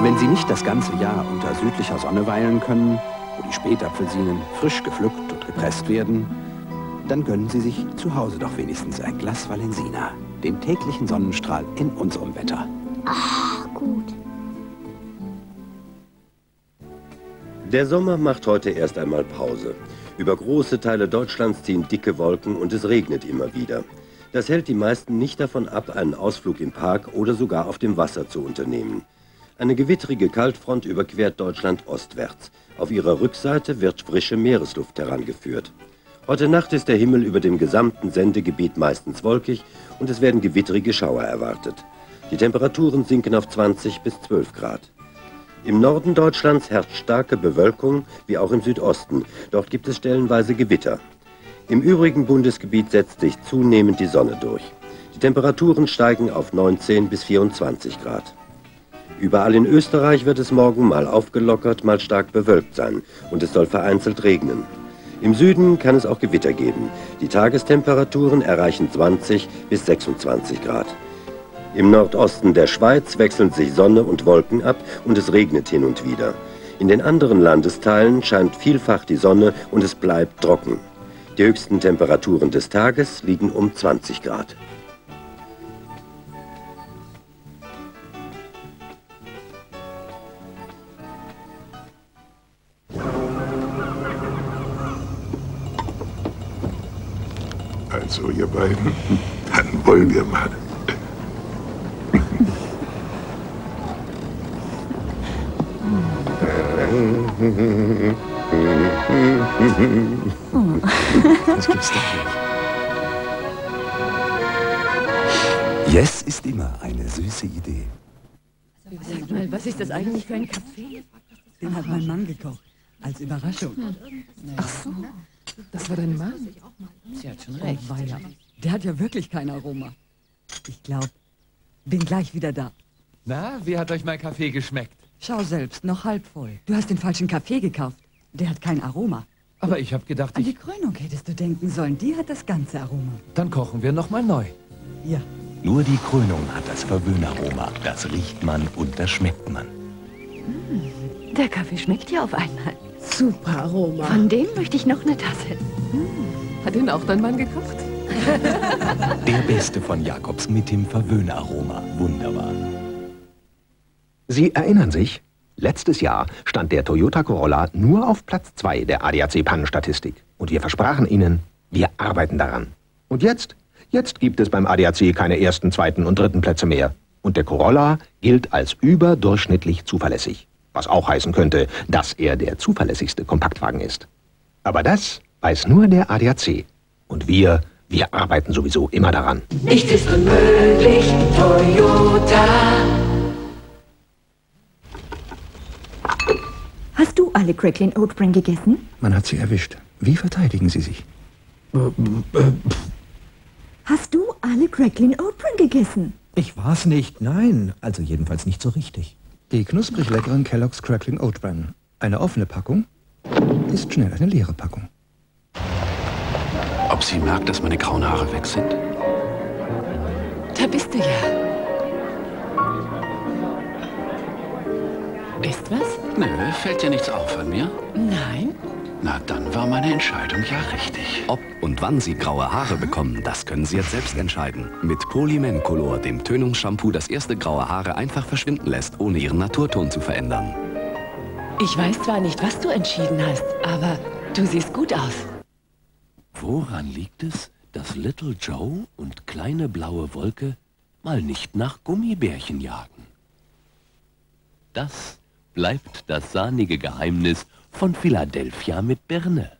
Wenn Sie nicht das ganze Jahr unter südlicher Sonne weilen können, wo die Spätapfelsinen frisch gepflückt und gepresst werden, dann gönnen Sie sich zu Hause doch wenigstens ein Glas Valensina, den täglichen Sonnenstrahl in unserem Wetter. Ach, gut. Der Sommer macht heute erst einmal Pause. Über große Teile Deutschlands ziehen dicke Wolken und es regnet immer wieder. Das hält die meisten nicht davon ab, einen Ausflug im Park oder sogar auf dem Wasser zu unternehmen. Eine gewittrige Kaltfront überquert Deutschland ostwärts. Auf ihrer Rückseite wird frische Meeresluft herangeführt. Heute Nacht ist der Himmel über dem gesamten Sendegebiet meistens wolkig und es werden gewittrige Schauer erwartet. Die Temperaturen sinken auf 20 bis 12 Grad. Im Norden Deutschlands herrscht starke Bewölkung, wie auch im Südosten. Dort gibt es stellenweise Gewitter. Im übrigen Bundesgebiet setzt sich zunehmend die Sonne durch. Die Temperaturen steigen auf 19 bis 24 Grad. Überall in Österreich wird es morgen mal aufgelockert, mal stark bewölkt sein und es soll vereinzelt regnen. Im Süden kann es auch Gewitter geben. Die Tagestemperaturen erreichen 20 bis 26 Grad. Im Nordosten der Schweiz wechseln sich Sonne und Wolken ab und es regnet hin und wieder. In den anderen Landesteilen scheint vielfach die Sonne und es bleibt trocken. Die höchsten Temperaturen des Tages liegen um 20 Grad. Also, ihr beiden, dann wollen wir mal. Das gibt's doch nicht. Yes ist immer eine süße Idee. Sag mal, was ist das eigentlich für ein Kaffee? Den hat mein Mann gekocht. Als Überraschung. Ach so, das war dein Mann. Sie hat schon recht. Oh, weia. Der hat ja wirklich kein Aroma. Ich glaube, bin gleich wieder da. Na, wie hat euch mein Kaffee geschmeckt? Schau selbst, noch halb voll. Du hast den falschen Kaffee gekauft. Der hat kein Aroma. Aber ich habe gedacht, An die ich... Krönung hättest du denken sollen. Die hat das ganze Aroma. Dann kochen wir noch mal neu. Ja. Nur die Krönung hat das Verwöhnaroma. Das riecht man und das schmeckt man. Der Kaffee schmeckt ja auf einmal. Super Aroma. Von dem möchte ich noch eine Tasse. Hat ihn auch dein Mann gekocht? Der beste von Jakobs mit dem Verwöhnaroma. Wunderbar. Sie erinnern sich? Letztes Jahr stand der Toyota Corolla nur auf Platz 2 der ADAC-Pannenstatistik. Und wir versprachen Ihnen, wir arbeiten daran. Und jetzt? Jetzt gibt es beim ADAC keine ersten, zweiten und dritten Plätze mehr. Und der Corolla gilt als überdurchschnittlich zuverlässig. Was auch heißen könnte, dass er der zuverlässigste Kompaktwagen ist. Aber das weiß nur der ADAC. Und wir, wir arbeiten sowieso immer daran. Nichts ist unmöglich, Toyota. Hast du alle Cracklin Oatbran gegessen? Man hat sie erwischt. Wie verteidigen Sie sich? Hast du alle Cracklin Oatbran gegessen? Ich war's nicht, nein. Also jedenfalls nicht so richtig. Die knusprig leckeren Kellogg's Crackling Oat Bran. Eine offene Packung ist schnell eine leere Packung. Ob sie merkt, dass meine grauen Haare weg sind? Da bist du ja. Ist was? Nö, fällt dir nichts auf an mir? Nein. Na, dann war meine Entscheidung ja richtig. Ob und wann Sie graue Haare bekommen, das können Sie jetzt selbst entscheiden. Mit Polymen Color, dem Tönungsshampoo, das erste graue Haare einfach verschwinden lässt, ohne ihren Naturton zu verändern. Ich weiß zwar nicht, was du entschieden hast, aber du siehst gut aus. Woran liegt es, dass Little Joe und kleine blaue Wolke mal nicht nach Gummibärchen jagen? Das bleibt das sahnige Geheimnis von Philadelphia mit Birne.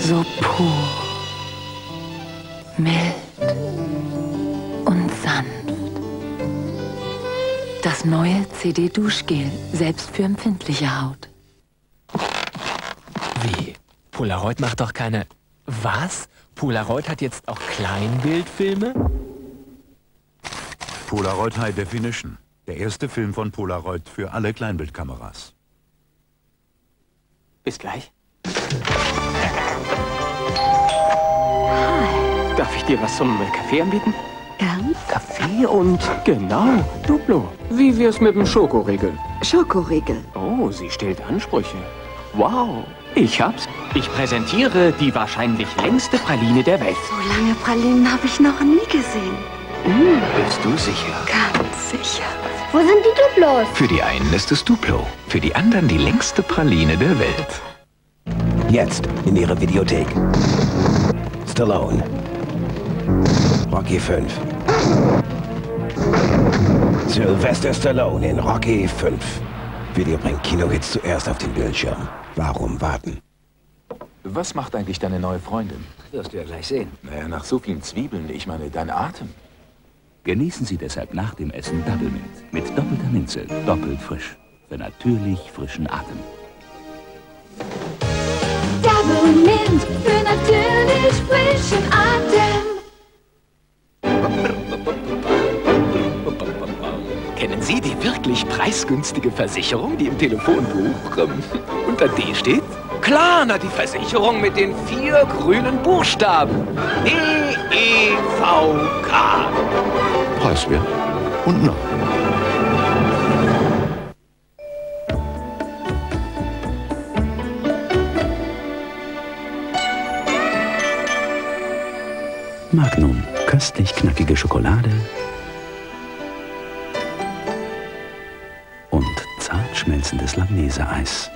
So pur. Mild. Und sanft. Das neue CD-Duschgel, selbst für empfindliche Haut. Wie? Polaroid macht doch keine... Was? Polaroid hat jetzt auch Kleinbildfilme? Polaroid High Definition. Der erste Film von Polaroid für alle Kleinbildkameras. Bis gleich. Darf ich dir was zum Kaffee anbieten? Gern? Kaffee und... Genau, Duplo. Wie wär's mit dem Schokoriegel? Schokoriegel. Oh, sie stellt Ansprüche. Wow, ich hab's. Ich präsentiere die wahrscheinlich längste Praline der Welt. So lange Pralinen habe ich noch nie gesehen. Mm, bist du sicher? Ganz sicher. Wo sind die Duplos? Für die einen ist es Duplo, für die anderen die längste Praline der Welt. Jetzt in Ihre Videothek. Stallone. Rocky 5. Sylvester Stallone in Rocky 5. Video bringt Kinohits zuerst auf den Bildschirm. Warum warten? Was macht eigentlich deine neue Freundin? Wirst du ja gleich sehen. Naja, nach so vielen Zwiebeln, ich meine, dein Atem. Genießen Sie deshalb nach dem Essen Double Mint. Mit doppelter Minze, doppelt frisch. Für natürlich frischen Atem. Mint für natürlich frischen Atem. Kennen Sie die wirklich preisgünstige Versicherung, die im Telefonbuch ähm, unter D steht? Klar, na die Versicherung mit den vier grünen Buchstaben. E-E-V-K. Preiswert und nah. Magnum, köstlich knackige Schokolade und zart schmelzendes Langnese-Eis.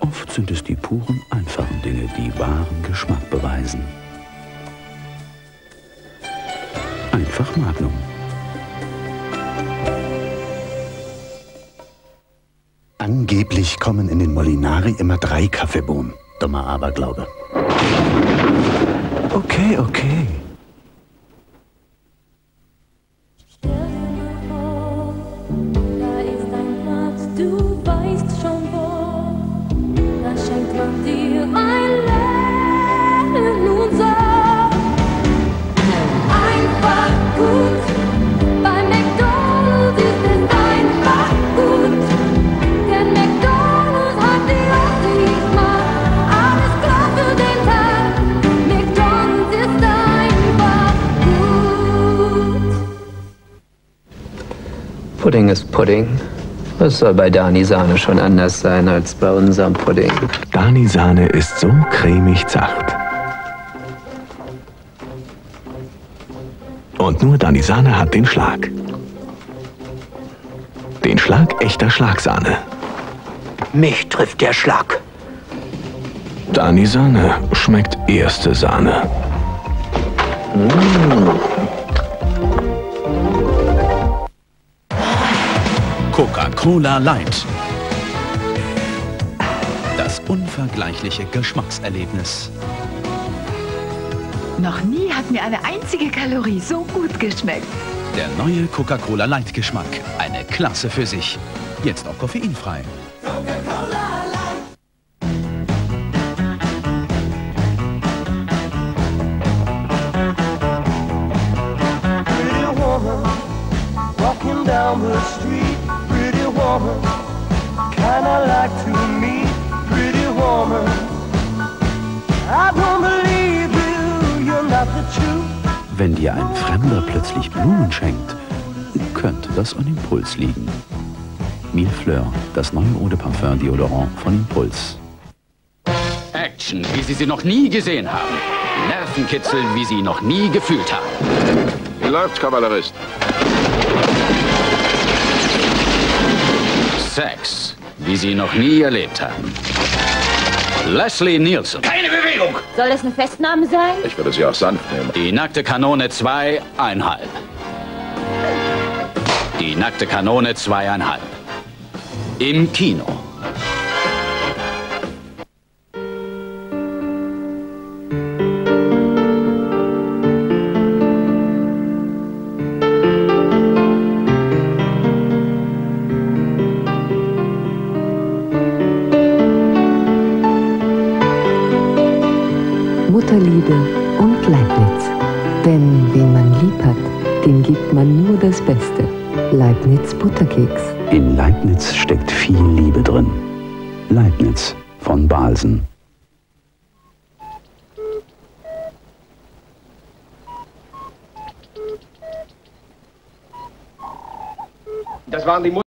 Oft sind es die puren, einfachen Dinge, die wahren Geschmack beweisen. Einfach Magnum. Angeblich kommen in den Molinari immer drei Kaffeebohnen. Dummer Aberglaube. Okay, okay. Du weißt schon wo. Da schenkt man dir ein Leben nun so. Einfach gut. Bei McDonald's ist es einfach gut. Denn McDonald's hat Aussicht mal alles klar für den Tag. McDonald's ist einfach gut. Pudding ist Pudding. Was soll bei Dani Sahne schon anders sein als bei unserem Pudding? Dani Sahne ist so cremig zart. Und nur Dani Sahne hat den Schlag. Den Schlag echter Schlagsahne. Mich trifft der Schlag. Dani Sahne schmeckt erste Sahne. Coca-Cola Light. Das unvergleichliche Geschmackserlebnis. Noch nie hat mir eine einzige Kalorie so gut geschmeckt. Der neue Coca-Cola Light Geschmack. Eine Klasse für sich. Jetzt auch koffeinfrei. Down the street. Woman, kinda like to meet. Pretty woman, I don't believe you, you're not the truth. Wenn dir ein Fremder plötzlich Blumen schenkt, könnte das an Impuls liegen. Mille Fleur, das neue Eau de Parfum Deodorant von Impuls. Action, wie Sie sie noch nie gesehen haben. Nervenkitzel, wie Sie noch nie gefühlt haben. Wie läuft's, Kavallerist? Sex, wie Sie noch nie erlebt haben. Leslie Nielsen. Keine Bewegung! Soll das eine Festnahme sein? Ich würde sie auch sanft nehmen. Die nackte Kanone zweieinhalb. Die nackte Kanone zweieinhalb. Im Kino. Dem gibt man nur das Beste. Leibniz Butterkeks. In Leibniz steckt viel Liebe drin. Leibniz von Balsen. Das waren die